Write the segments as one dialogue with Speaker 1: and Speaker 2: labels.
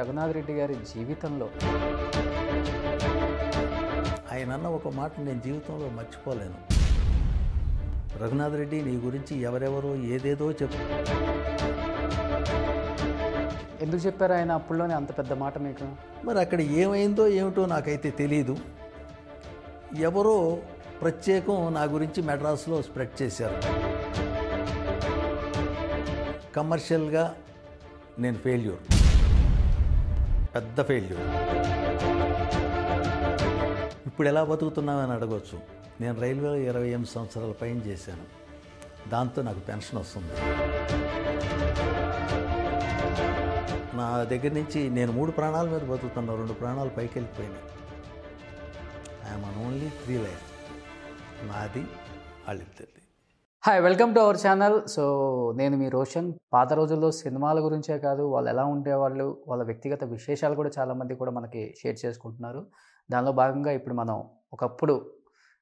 Speaker 1: రఘునాథ్ రెడ్డి గారి జీవితంలో?
Speaker 2: ఆయన అన్న ఒక మాట నేను జీవితంలో మర్చిపోలేను. రఘునాథ్ రెడ్డి నీ గురించి ఎవరెవరో ఏదేదో చెప్పు.
Speaker 1: ఎందుకు చెప్పారు ఆయన అప్పుల్లోనే అంత పెద్ద మాట మీకు?
Speaker 2: మరి అక్కడ ఏమైందో ఏమిటో నాకైతే తెలియదు ఎవరో ప్రత్యేకం నా గురించి మెడ్రాస్లో స్ప్రెడ్ చేశారు. కమర్షియల్గా నేను ఫెయిల్యూర్. పెద్ద ఫెయిల్యూర్ ఇప్పుడు ఎలా బతుకుతున్నామని అడగవచ్చు నేను రైల్వేలో ఇరవై ఎనిమిది సంవత్సరాల పైన చేశాను. దాంతో నాకు పెన్షన్ వస్తుంది. నా దగ్గర నుంచి నేను మూడు ప్రాణాల మీద బతుకుతున్నా. రెండు ప్రాణాలు పైకి వెళ్ళిపోయినాయి. I'm an only three life నాది వాళ్ళిద్దరిది.
Speaker 1: Hi welcome to our channel so నేను మీ రోషన్. పాత రోజుల్లో సినిమాల గురించే కాదు వాళ్ళు ఎలా ఉండేవాళ్ళు వాళ్ళ వ్యక్తిగత విశేషాలు కూడా చాలామంది కూడా మనకి షేర్ చేసుకుంటున్నారు. దానిలో భాగంగా ఇప్పుడు మనం ఒకప్పుడు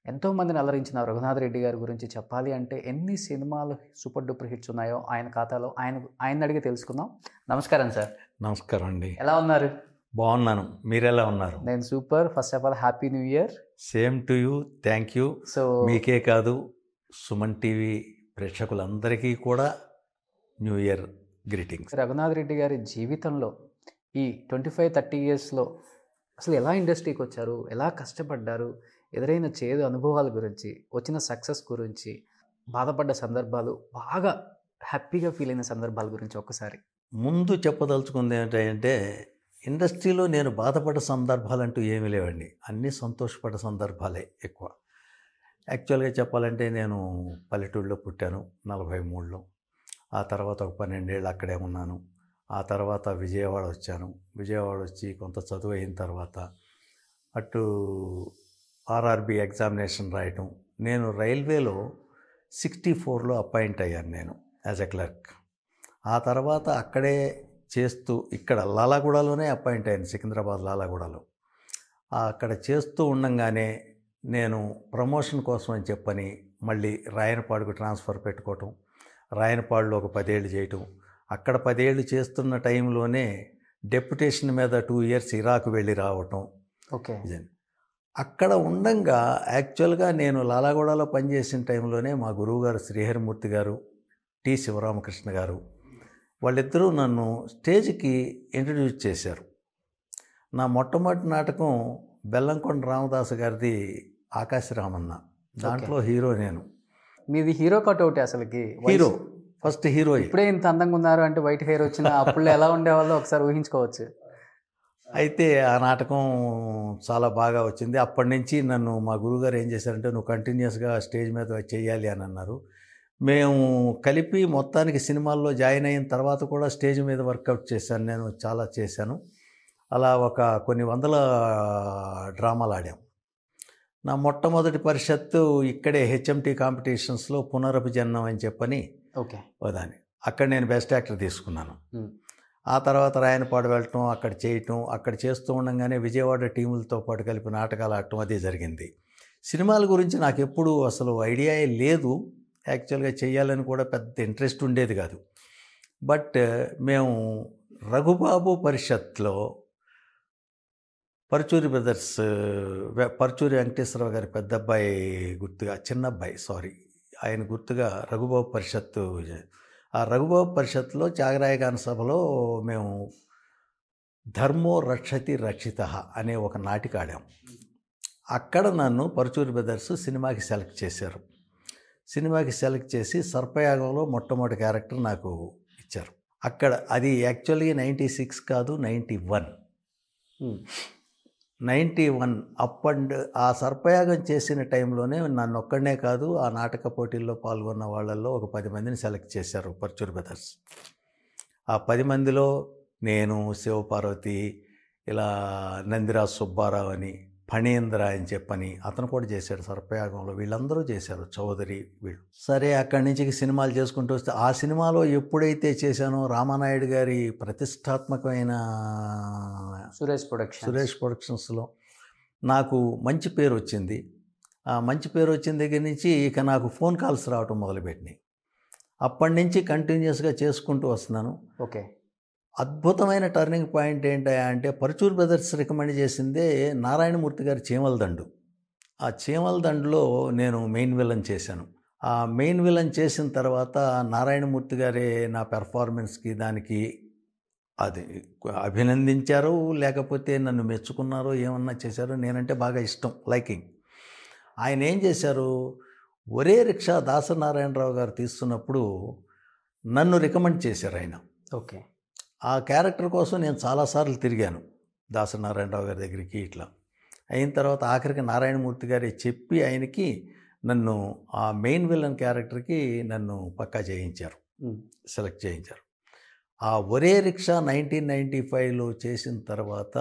Speaker 1: ఎంతో మందిని అలరించిన రఘునాథ్ రెడ్డి గారి గురించి చెప్పాలి అంటే ఎన్ని సినిమాలు సూపర్ డూపర్ హిట్స్ ఉన్నాయో ఆయన ఖాతాలో ఆయన ఆయన అడిగి తెలుసుకుందాం. నమస్కారం సార్.
Speaker 2: నమస్కారం అండి.
Speaker 1: ఎలా ఉన్నారు?
Speaker 2: బాగున్నాను. మీరెలా ఉన్నారు?
Speaker 1: నేను super. First of all happy new year
Speaker 2: same to you thank you
Speaker 1: so
Speaker 2: మీకే కాదు సుమన్ టీవీ ప్రేక్షకులందరికీ కూడా new year greetings.
Speaker 1: Raghunath Reddy గారి జీవితంలో ఈ ట్వంటీ ఫైవ్ థర్టీ ఇయర్స్లో అసలు ఎలా ఇండస్ట్రీకి వచ్చారు? ఎలా కష్టపడ్డారు? ఎదురైన చేదు అనుభవాల గురించి వచ్చిన సక్సెస్ గురించి బాధపడ్డ సందర్భాలు బాగా హ్యాపీగా ఫీల్ అయిన సందర్భాల గురించి ఒక్కసారి.
Speaker 2: ముందు చెప్పదలుచుకుంది ఏంటంటే ఇండస్ట్రీలో నేను బాధపడ్డ సందర్భాలంటూ ఏమీ లేవండి. అన్నీ సంతోషపడ్డ సందర్భాలే ఎక్కువ. యాక్చువల్గా చెప్పాలంటే నేను పల్లెటూరులో పుట్టాను నలభై మూడులో ఆ తర్వాత ఒక పన్నెండేళ్ళు అక్కడే ఉన్నాను. ఆ తర్వాత విజయవాడ వచ్చాను. విజయవాడ వచ్చి కొంత చదువు అయిన తర్వాత అటు ఆర్ఆర్బి ఎగ్జామినేషన్ రాయటం. నేను రైల్వేలో సిక్స్టీ ఫోర్లో అపాయింట్ అయ్యాను నేను యాజ్ ఎ క్లర్క్. ఆ తర్వాత అక్కడే చేస్తూ ఇక్కడ లాలాగూడలోనే అపాయింట్ అయ్యాను సికింద్రాబాద్ లాలాగూడలో. అక్కడ చేస్తూ ఉండంగానే నేను ప్రమోషన్ కోసం అని చెప్పని మళ్ళీ రాయనపాడుకు ట్రాన్స్ఫర్ పెట్టుకోవటం రాయనపాడులో ఒక పదేళ్ళు చేయటం అక్కడ పదేళ్ళు చేస్తున్న టైంలోనే డెప్యుటేషన్ మీద టూ ఇయర్స్ ఇరాక్ వెళ్ళి రావటం
Speaker 1: ఓకే.
Speaker 2: అక్కడ ఉండంగా యాక్చువల్గా నేను లాలాగూడలో పనిచేసిన టైంలోనే మా గురువుగారు శ్రీహరిమూర్తి గారు టి శివరామకృష్ణ గారు వాళ్ళిద్దరూ నన్ను స్టేజ్కి ఇంట్రడ్యూస్ చేశారు. నా మొట్టమొదటి నాటకం బెల్లంకొండ రామదాసు గారిది ఆకాశరామన్న. దాంట్లో హీరో నేను.
Speaker 1: మీది హీరో కట్అవుట్ అసలుకి?
Speaker 2: హీరో. ఫస్ట్ హీరో
Speaker 1: ఇప్పుడే ఇంత అందంగా ఉన్నారు అంటే వైట్ హెయిర్ వచ్చిన అప్పుడు ఎలా ఉండేవాళ్ళో ఒకసారి ఊహించుకోవచ్చు.
Speaker 2: అయితే ఆ నాటకం చాలా బాగా వచ్చింది. అప్పటి నుంచి నన్ను మా గురువుగారు ఏం చేశారంటే నువ్వు కంటిన్యూస్గా స్టేజ్ మీద చేయాలి అని అన్నారు. మేము కలిపి మొత్తానికి సినిమాల్లో జాయిన్ అయిన తర్వాత కూడా స్టేజ్ మీద వర్కౌట్ చేశాను. నేను చాలా చేశాను. అలా ఒక కొన్ని వందల డ్రామాలు ఆడాం. నా మొట్టమొదటి పరిషత్తు ఇక్కడే హెచ్ఎంటీ కాంపిటీషన్స్లో పునరభిజన్నం అని చెప్పని
Speaker 1: ఓకే.
Speaker 2: దాన్ని. అక్కడ నేను బెస్ట్ యాక్టర్ తీసుకున్నాను. ఆ తర్వాత రాయనపాడు వెళ్ళటం అక్కడ చేయటం అక్కడ చేస్తూ ఉండగానే విజయవాడ టీములతో పాటు కలిపి నాటకాలు ఆడటం అది జరిగింది. సినిమాల గురించి నాకు ఎప్పుడు అసలు ఐడియా లేదు. యాక్చువల్గా చేయాలని కూడా పెద్ద ఇంట్రెస్ట్ ఉండేది కాదు. బట్ మేము రఘుబాబు పరిషత్లో పరుచూరి బ్రదర్స్ పరుచూరి వెంకటేశ్వరరావు గారి పెద్ద అబ్బాయి గుర్తుగా చిన్న అబ్బాయి సారీ ఆయన గుర్తుగా రఘుబాబు పరిషత్తు ఆ రఘుబాబు పరిషత్తులో త్యాగరాయగాన సభలో మేము ధర్మో రక్షతి రక్షిత అనే ఒక నాటిక ఆడాం. అక్కడ నన్ను పరుచూరి బ్రదర్స్ సినిమాకి సెలెక్ట్ చేశారు. సినిమాకి సెలెక్ట్ చేసి సర్పయాగంలో మొట్టమొదటి క్యారెక్టర్ నాకు ఇచ్చారు. అక్కడ అది యాక్చువల్లీ నైంటీ సిక్స్ కాదు ninety one. Ninety one up and ఆ సర్పయాగం చేసిన టైంలోనే నన్ను ఒక్కడనే కాదు ఆ నాటక పోటీల్లో పాల్గొన్న వాళ్ళల్లో ఒక పది మందిని సెలెక్ట్ చేశారు పర్చూర్ బ్రదర్స్. ఆ పది మందిలో నేను శివపార్వతి ఇలా నందిరాజ్ సుబ్బారావు అని ఫణీంద్ర అని చెప్పని అతను కూడా చేశాడు సర్పయాగంలో. వీళ్ళందరూ చేశారు చౌదరి వీళ్ళు. సరే అక్కడి నుంచి సినిమాలు చేసుకుంటూ వస్తే ఆ సినిమాలో ఎప్పుడైతే చేశానో రామానాయుడు గారి ప్రతిష్టాత్మకమైన
Speaker 1: సురేష్ ప్రొడక్షన్
Speaker 2: సురేష్ ప్రొడక్షన్స్లో నాకు మంచి పేరు వచ్చింది. ఆ మంచి పేరు వచ్చిన దగ్గర నుంచి ఇక నాకు ఫోన్ కాల్స్ రావటం మొదలుపెట్టినాయి. అప్పటి నుంచి కంటిన్యూస్గా చేసుకుంటూ వస్తున్నాను.
Speaker 1: ఓకే.
Speaker 2: అద్భుతమైన టర్నింగ్ పాయింట్ ఏంటి అంటే పరచూర్ బ్రదర్స్ రికమెండ్ చేసిందే నారాయణమూర్తి గారి చీమల దండు. ఆ చీమల దండులో నేను మెయిన్ విలన్ చేశాను. ఆ మెయిన్ విలన్ చేసిన తర్వాత నారాయణమూర్తి గారే నా పెర్ఫార్మెన్స్కి దానికి అది అభినందించారు లేకపోతే నన్ను మెచ్చుకున్నారో ఏమన్నా చేశారో నేనంటే బాగా ఇష్టం లైకింగ్ ఆయన ఏం చేశారు? ఒరే రిక్షా దాసనారాయణరావు గారు తీస్తున్నప్పుడు నన్ను రికమెండ్ చేశారు ఆయన.
Speaker 1: ఓకే.
Speaker 2: ఆ క్యారెక్టర్ కోసం నేను చాలాసార్లు తిరిగాను దాసనారాయణరావు గారి దగ్గరికి ఇట్లా. అయిన తర్వాత ఆఖరికి నారాయణమూర్తి గారే చెప్పి ఆయనకి నన్ను ఆ మెయిన్ విలన్ క్యారెక్టర్కి నన్ను పక్కా చేయించారు. సెలెక్ట్ చేయించారు. ఆ ఒరే రిక్షా నైన్టీన్ నైంటీ ఫైవ్లో చేసిన తర్వాత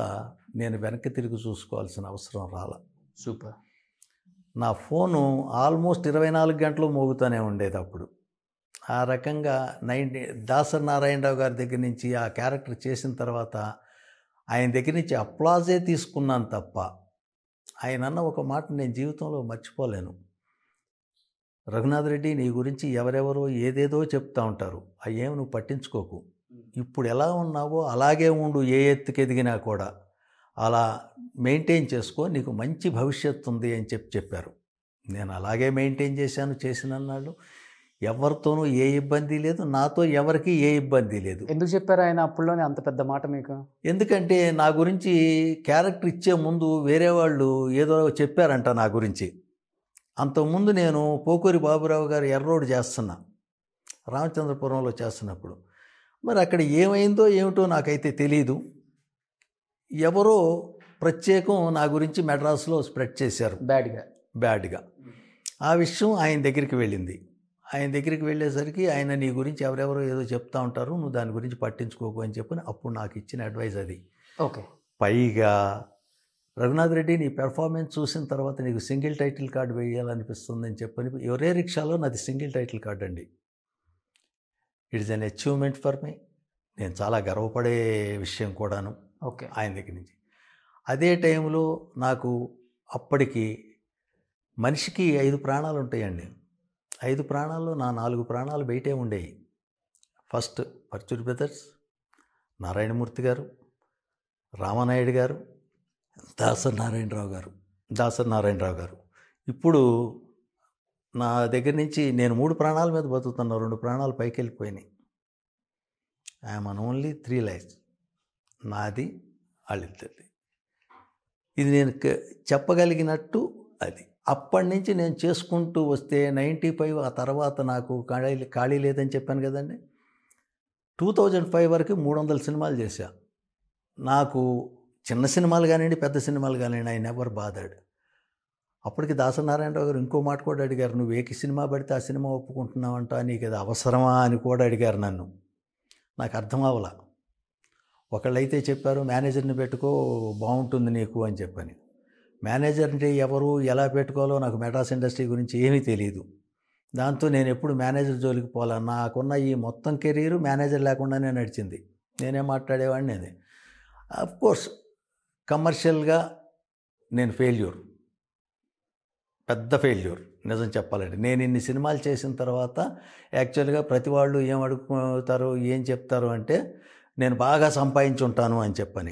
Speaker 2: నేను వెనక్కి తిరిగి చూసుకోవాల్సిన అవసరం రాల.
Speaker 1: సూపర్.
Speaker 2: నా ఫోను ఆల్మోస్ట్ ఇరవై నాలుగు గంటలు మోగుతూనే ఉండేది అప్పుడు. ఆ రకంగా నైన్టీ దాసరి నారాయణరావు గారి దగ్గర నుంచి ఆ క్యారెక్టర్ చేసిన తర్వాత ఆయన దగ్గర నుంచి అప్లాజే తీసుకున్నాను తప్ప ఆయన అన్న ఒక మాట నేను జీవితంలో మర్చిపోలేను. రఘునాథ్ రెడ్డి నీ గురించి ఎవరెవరో ఏదేదో చెప్తా ఉంటారు. అయ్యేం నువ్వు పట్టించుకోకు. ఇప్పుడు ఎలా ఉన్నావో అలాగే ఉండు ఏ ఎత్తుకు ఎదిగినా కూడా. అలా మెయింటైన్ చేసుకో నీకు మంచి భవిష్యత్తు ఉంది అని చెప్పి చెప్పారు. నేను అలాగే మెయింటైన్ చేశాను చేసినన్నాళ్ళు. ఎవరితోనూ ఏ ఇబ్బంది లేదు నాతో ఎవరికి ఏ ఇబ్బంది లేదు.
Speaker 1: ఎందుకు చెప్పారు ఆయన అప్పుడులోనే అంత పెద్ద మాట మీకు?
Speaker 2: ఎందుకంటే నా గురించి క్యారెక్టర్ ఇచ్చే ముందు వేరే వాళ్ళు ఏదో చెప్పారంట నా గురించి. అంతకుముందు నేను పోకూరి బాబురావు గారు ఎర్రోడ్ చేస్తున్నా రామచంద్రపురంలో చేస్తున్నప్పుడు. మరి అక్కడ ఏమైందో ఏమిటో నాకైతే తెలీదు. ఎవరో ప్రత్యేకం నా గురించి మెడ్రాస్లో స్ప్రెడ్ చేశారు.
Speaker 1: బ్యాడ్గా
Speaker 2: బ్యాడ్గా ఆ విషయం ఆయన దగ్గరికి వెళ్ళింది. ఆయన దగ్గరికి వెళ్ళేసరికి ఆయన నీ గురించి ఎవరెవరో ఏదో చెప్తా ఉంటారు నువ్వు దాని గురించి పట్టించుకోకు అని చెప్పని అప్పుడు నాకు ఇచ్చిన అడ్వైస్ అది.
Speaker 1: ఓకే.
Speaker 2: పైగా రఘునాథ్ రెడ్డి నీ పెర్ఫార్మెన్స్ చూసిన తర్వాత నీకు సింగిల్ టైటిల్ కార్డు వేయాలనిపిస్తుందని చెప్పని ఎవరే రిక్షాలో నాది సింగిల్ టైటిల్ కార్డు అండి. It is an achievement for me నేను చాలా గర్వపడే విషయం కూడాను
Speaker 1: ఓకే.
Speaker 2: ఆయన దగ్గర నుంచి. అదే టైంలో నాకు అప్పటికి మనిషికి ఐదు ప్రాణాలు ఉంటాయండి. ఐదు ప్రాణాల్లో నా నాలుగు ప్రాణాలు బయటే ఉండేవి ఫస్ట్ పర్చూర్ బ్రదర్స్ నారాయణమూర్తి గారు రామనాయుడు గారు దాసర్ నారాయణరావు గారు దాసర్ నారాయణరావు గారు. ఇప్పుడు నా దగ్గర నుంచి నేను మూడు ప్రాణాల మీద బతుకుతున్నా రెండు ప్రాణాలు పైకి వెళ్ళిపోయినాయి. I'm an only three life నాది వాళ్ళిద్దరిది. ఇది నేను చెప్పగలిగినట్టు అది. అప్పటి నుంచి నేను చేసుకుంటూ వస్తే నైంటీ ఫైవ్ ఆ తర్వాత నాకు ఖాళీ ఖాళీ లేదని చెప్పాను కదండి. టూ థౌజండ్ ఫైవ్ వరకు మూడు వందల సినిమాలు చేశా. నాకు చిన్న సినిమాలు కానివ్వండి పెద్ద సినిమాలు కానివ్వండి ఆయన ఎవరు బాధాడు అప్పటికి దాసనారాయణరావు గారు ఇంకో మాట కూడా అడిగారు నువ్వు ఏ సినిమా పడితే ఆ సినిమా ఒప్పుకుంటున్నావంట నీకు అది అవసరమా? అని కూడా అడిగారు నన్ను. నాకు అర్థం అవ్వలా. ఒకళ్ళైతే చెప్పారు మేనేజర్ని పెట్టుకో బాగుంటుంది నీకు అని చెప్పని. మేనేజర్ అంటే ఎవరు ఎలా పెట్టుకోవాలో నాకు మెడ్రాస్ ఇండస్ట్రీ గురించి ఏమీ తెలియదు దాంతో నేను ఎప్పుడు మేనేజర్ జోలికి పోలా నాకున్న ఈ మొత్తం కెరీర్ మేనేజర్ లేకుండానే నడిచింది. నేనే మాట్లాడేవాడిని అది. అఫ్ కోర్స్ కమర్షియల్గా నేను ఫెయిల్యూర్ పెద్ద ఫెయిల్యూర్ నిజం చెప్పాలంటే. నేను ఇన్ని సినిమాలు చేసిన తర్వాత యాక్చువల్గా ప్రతి వాళ్ళు ఏం అడుగుతారు ఏం చెప్తారు అంటే నేను బాగా సంపాదించుంటాను అని చెప్పని.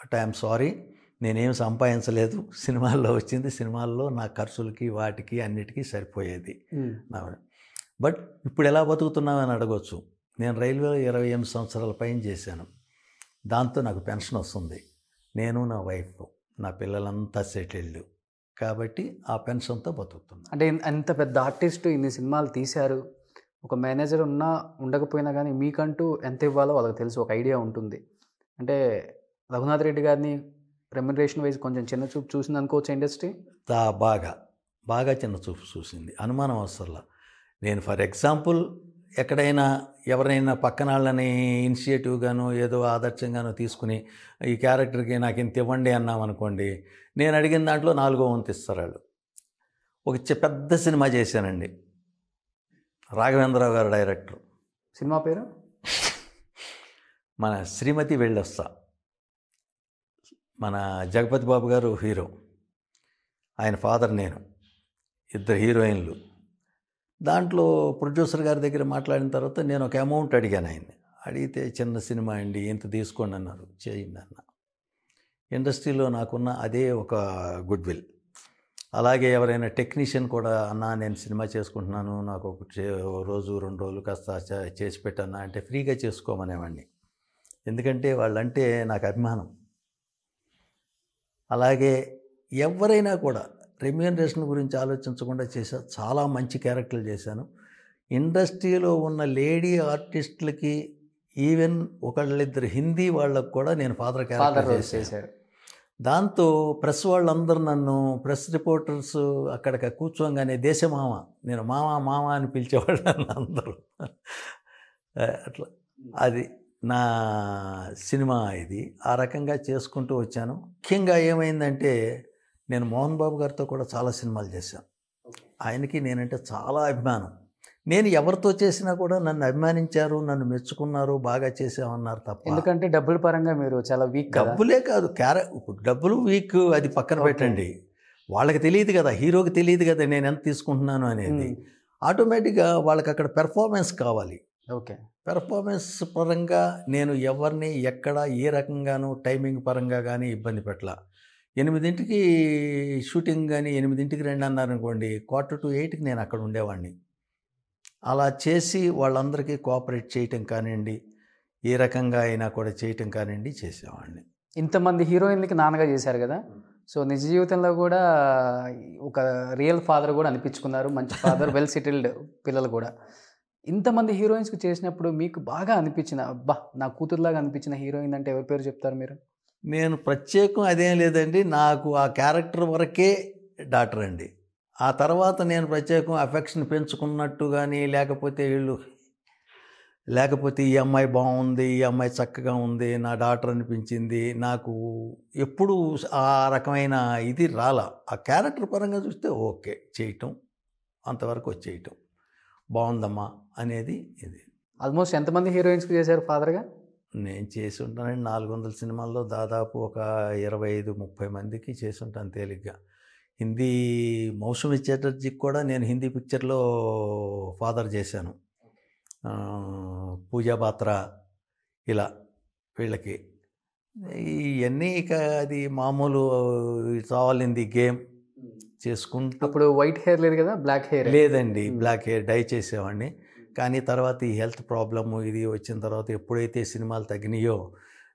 Speaker 2: బట్ ఐఎమ్ సారీ నేనేం సంపాదించలేదు. సినిమాల్లో వచ్చింది. సినిమాల్లో నా ఖర్చులకి వాటికి అన్నిటికీ సరిపోయేది. బట్ ఇప్పుడు ఎలా బతుకుతున్నామని అడగవచ్చు నేను రైల్వేలో ఇరవై ఎనిమిది సంవత్సరాల పైన చేశాను. దాంతో నాకు పెన్షన్ వస్తుంది. నేను నా వైఫ్ నా పిల్లలంతా సెటిల్డ్. కాబట్టి ఆ పెన్షన్తో బతుకుతున్నా.
Speaker 1: అంటే అంత పెద్ద ఆర్టిస్ట్ ఇన్ని సినిమాలు తీశారు. ఒక మేనేజర్ ఉన్నా ఉండకపోయినా కానీ మీకంటూ ఎంత ఇవ్వాలో వాళ్ళకి తెలుసు. ఒక ఐడియా ఉంటుంది. అంటే రఘునాథ్ రెడ్డి గారిని రెమ్యునరేషన్ వైజ్ కొంచెం చిన్న చూపు చూసింది అనుకోవచ్చు ఇండస్ట్రీ
Speaker 2: బాగా. బాగా చిన్న చూపు చూసింది. అనుమానం అవసరంలా. నేను ఫర్ ఎగ్జాంపుల్ ఎక్కడైనా ఎవరైనా పక్కన వాళ్ళని ఇనిషియేటివ్గాను ఏదో ఆదర్శంగానో తీసుకుని ఈ క్యారెక్టర్కి నాకు ఇంత ఇవ్వండి అన్నాం అనుకోండి నేను అడిగిన దాంట్లో నాలుగో వంతు ఇస్తారు వాళ్ళు ఒక పెద్ద సినిమా చేశానండి. రాఘవేంద్రరావు గారు డైరెక్టర్
Speaker 1: సినిమా పేరు?
Speaker 2: మన శ్రీమతి వెళ్ళొస్తా. మన జగపతి బాబు గారు హీరో. ఆయన ఫాదర్ నేను. ఇద్దరు హీరోయిన్లు. దాంట్లో ప్రొడ్యూసర్ గారి దగ్గర మాట్లాడిన తర్వాత నేను ఒక అమౌంట్ అడిగాను ఆయన్ని. అడిగితే చిన్న సినిమా అండి ఇంత తీసుకోండి అన్నారు. చేయండి అన్న ఇండస్ట్రీలో నాకున్న అదే ఒక గుడ్ విల్. అలాగే ఎవరైనా టెక్నీషియన్ కూడా అన్నా నేను సినిమా చేసుకుంటున్నాను నాకు ఒక చే- ఓ రోజు రెండు రోజులు కాస్త చేసి పెట్టన్నా అంటే ఫ్రీగా చేసుకోమనేవాడిని. ఎందుకంటే వాళ్ళంటే నాకు అభిమానం. అలాగే ఎవరైనా కూడా రెమ్యూనరేషన్ గురించి ఆలోచించకుండా చేశా చాలా మంచి క్యారెక్టర్లు చేశాను. ఇండస్ట్రీలో ఉన్న లేడీ ఆర్టిస్టులకి ఈవెన్ ఒకళ్ళిద్దరు హిందీ వాళ్ళకు కూడా నేను ఫాదర్ క్యారెక్టర్ చేశాను. దాంతో ప్రెస్ వాళ్ళందరూ నన్ను ప్రెస్ రిపోర్టర్స్ అక్కడికి కూర్చోగానే దేశమామ నేను మామ మామ అని పిలిచేవాళ్ళు అందరూ. అట్లా అది నా సినిమా ఇది. ఆ రకంగా చేసుకుంటూ వచ్చాను. ముఖ్యంగా ఏమైందంటే నేను మోహన్ బాబు గారితో కూడా చాలా సినిమాలు చేశాను. ఆయనకి నేనంటే చాలా అభిమానం. నేను ఎవరితో చేసినా కూడా నన్ను అభిమానించారు నన్ను మెచ్చుకున్నారు బాగా చేసామన్నారు తప్ప
Speaker 1: ఎందుకంటే డబ్బుల పరంగా మీరు చాలా వీక్
Speaker 2: డబ్బులే కాదు క్యారె డబ్బులు వీక్ అది పక్కన. పెట్టండి. వాళ్ళకి తెలియదు కదా హీరోకి తెలియదు కదా నేను ఎంత తీసుకుంటున్నాను అనేది. ఆటోమేటిక్గా వాళ్ళకి అక్కడ పెర్ఫార్మెన్స్ కావాలి.
Speaker 1: ఓకే.
Speaker 2: పెర్ఫార్మెన్స్ పరంగా నేను ఎవరిని ఎక్కడ ఏ రకంగానూ టైమింగ్ పరంగా కానీ ఇబ్బంది పెట్టలా. ఎనిమిదింటికి షూటింగ్ కానీ ఎనిమిదింటికి రండి అన్నారనుకోండి క్వార్టర్ టు ఎయిట్కి నేను అక్కడ ఉండేవాడిని అలా చేసి వాళ్ళందరికీ కోఆపరేట్ చేయటం కానివ్వండి ఏ రకంగా అయినా కూడా చేయటం కానివ్వండి చేసేవాడిని
Speaker 1: ఇంతమంది హీరోయిన్లకి నాన్నగా చేశారు కదా. సో నిజ జీవితంలో కూడా ఒక రియల్ ఫాదర్ కూడా అనిపించుకున్నారు. మంచి ఫాదర్ వెల్ సెటిల్డ్ పిల్లలు కూడా. ఇంతమంది హీరోయిన్స్కి చేసినప్పుడు మీకు బాగా అనిపించిన అబ్బా నా కూతురులాగా అనిపించిన హీరోయిన్ అంటే ఎవరి పేరు చెప్తారు మీరు?
Speaker 2: నేను ప్రత్యేకం అదేం లేదండి. నాకు ఆ క్యారెక్టర్ వరకే డాక్టర్ అండి. ఆ తర్వాత నేను ప్రత్యేకం అఫెక్షన్ పెంచుకున్నట్టు కానీ లేకపోతే వీళ్ళు లేకపోతే ఈ అమ్మాయి బాగుంది ఈ అమ్మాయి చక్కగా ఉంది నా డాక్టర్ అనిపించింది నాకు ఎప్పుడు ఆ రకమైన ఇది రాలా. ఆ క్యారెక్టర్ పరంగా చూస్తే ఓకే చేయటం అంతవరకు వచ్చేయటం. బాగుందమ్మా. అనేది ఇది.
Speaker 1: ఆల్మోస్ట్ ఎంతమంది హీరోయిన్స్కి చేశారు ఫాదర్గా
Speaker 2: నేను చేసి ఉంటానండి నాలుగు వందల సినిమాల్లో దాదాపు ఒక ఇరవై ఐదు ముప్పై మందికి చేసి ఉంటాను తేలిగ్గా. హిందీ మౌసమి చటర్జీకి కూడా నేను హిందీ పిక్చర్లో ఫాదర్ చేశాను. పూజా బాత్రా ఇలా వీళ్ళకి. ఇవన్నీ ఇక అది మామూలు it's all in the game చేసుకుంటూ
Speaker 1: అప్పుడు వైట్ హెయిర్ లేదు కదా? బ్లాక్ హెయిర్
Speaker 2: లేదండి. బ్లాక్ హెయిర్ డై చేసేవాడిని. కానీ తర్వాత ఈ హెల్త్ ప్రాబ్లము ఇది వచ్చిన తర్వాత ఎప్పుడైతే సినిమాలు తగ్గినాయో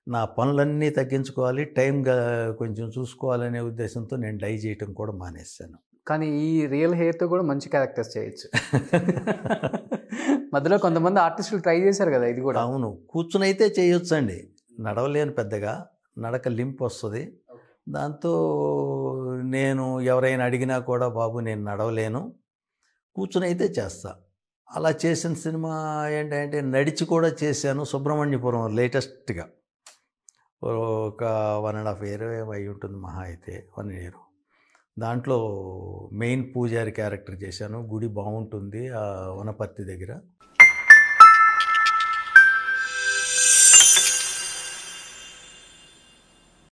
Speaker 2: నా పనులన్నీ తగ్గించుకోవాలి టైంగా కొంచెం చూసుకోవాలనే ఉద్దేశంతో నేను డై చేయటం కూడా మానేశాను.
Speaker 1: కానీ ఈ రియల్ హెయిర్తో కూడా మంచి క్యారెక్టర్స్ చేయొచ్చు. మధ్యలో కొంతమంది ఆర్టిస్టులు ట్రై చేశారు కదా ఇది కూడా.
Speaker 2: అవును. కూర్చుని అయితే చేయొచ్చండి. నడవలేను పెద్దగా. నడక లింప్ వస్తుంది. దాంతో నేను ఎవరైనా అడిగినా కూడా బాబు నేను నడవలేను. కూర్చుని అయితే చేస్తా. అలా చేసిన సినిమా ఏంటంటే నడిచి కూడా చేశాను సుబ్రహ్మణ్యపురం లేటెస్ట్గా. ఒక వన్ అండ్ హాఫ్ ఇయర్ అయి ఉంటుంది మహా అయితే వన్ ఇయర్. దాంట్లో మెయిన్ పూజారి క్యారెక్టర్ చేశాను. గుడి బాగుంటుంది ఆ వనపర్తి దగ్గర.